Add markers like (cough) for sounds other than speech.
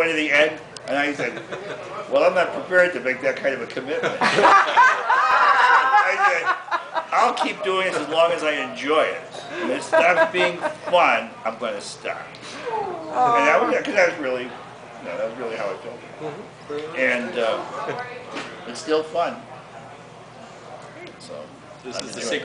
point of the end, and I said, well, I'm not prepared to make that kind of a commitment. (laughs) I said, I'll keep doing this as long as I enjoy it. If it stops being fun, I'm going to stop. And that was, because that was really, you that was really how I felt. Mm-hmm. And uh, it's still fun. So. This I'm is the secret.